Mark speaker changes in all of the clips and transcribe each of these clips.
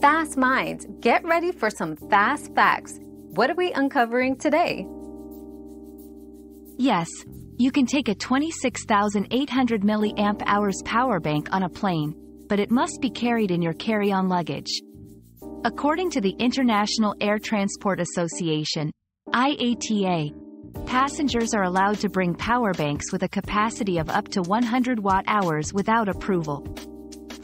Speaker 1: Fast minds, get ready for some fast facts. What are we uncovering today?
Speaker 2: Yes, you can take a 26,800 milliamp hours power bank on a plane, but it must be carried in your carry-on luggage. According to the International Air Transport Association, IATA, passengers are allowed to bring power banks with a capacity of up to 100 watt-hours without approval.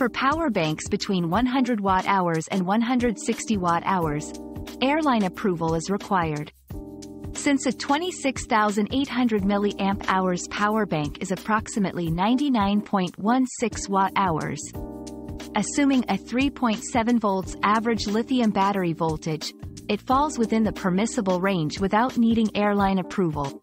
Speaker 2: For power banks between 100 watt-hours and 160 watt-hours, airline approval is required. Since a 26,800 milliamp hours power bank is approximately 99.16 watt hours, assuming a 3.7 volts average lithium battery voltage, it falls within the permissible range without needing airline approval.